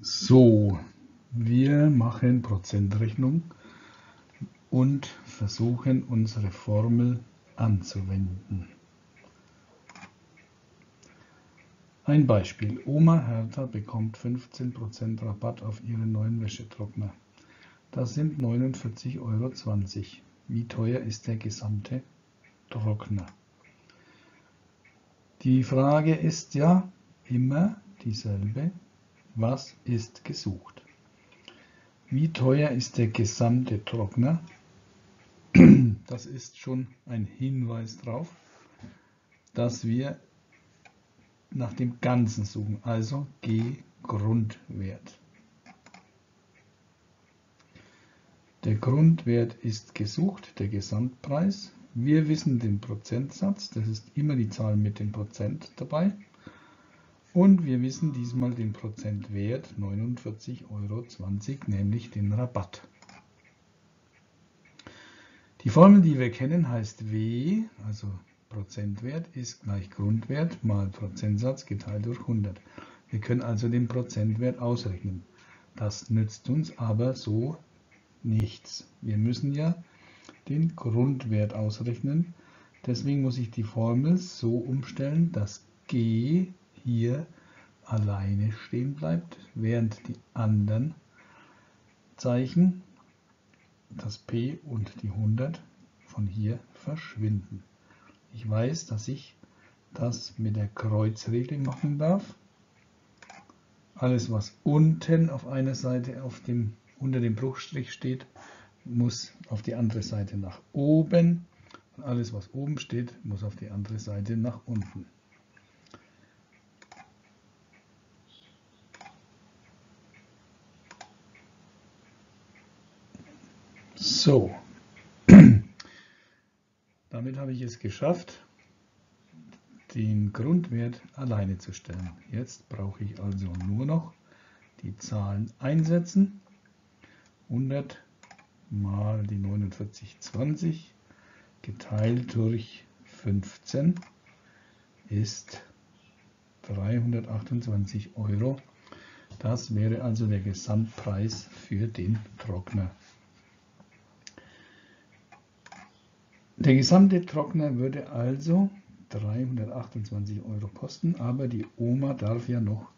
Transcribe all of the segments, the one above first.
So, wir machen Prozentrechnung und versuchen unsere Formel anzuwenden. Ein Beispiel. Oma Hertha bekommt 15% Rabatt auf ihren neuen Wäschetrockner. Das sind 49,20 Euro. Wie teuer ist der gesamte Trockner? Die Frage ist ja immer dieselbe. Was ist gesucht? Wie teuer ist der gesamte Trockner? Das ist schon ein Hinweis darauf, dass wir nach dem Ganzen suchen, also G Grundwert. Der Grundwert ist gesucht, der Gesamtpreis. Wir wissen den Prozentsatz, das ist immer die Zahl mit dem Prozent dabei. Und wir wissen diesmal den Prozentwert 49,20 Euro, nämlich den Rabatt. Die Formel, die wir kennen, heißt W, also Prozentwert ist gleich Grundwert mal Prozentsatz geteilt durch 100. Wir können also den Prozentwert ausrechnen. Das nützt uns aber so nichts. Wir müssen ja den Grundwert ausrechnen. Deswegen muss ich die Formel so umstellen, dass G hier alleine stehen bleibt, während die anderen Zeichen, das P und die 100, von hier verschwinden. Ich weiß, dass ich das mit der Kreuzregel machen darf. Alles, was unten auf einer Seite auf dem, unter dem Bruchstrich steht, muss auf die andere Seite nach oben. Und alles, was oben steht, muss auf die andere Seite nach unten. So, damit habe ich es geschafft, den Grundwert alleine zu stellen. Jetzt brauche ich also nur noch die Zahlen einsetzen. 100 mal die 4920 geteilt durch 15 ist 328 Euro. Das wäre also der Gesamtpreis für den Trockner. Der gesamte Trockner würde also 328 Euro kosten, aber die Oma darf ja noch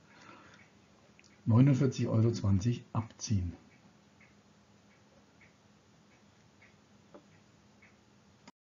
49,20 Euro abziehen.